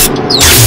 you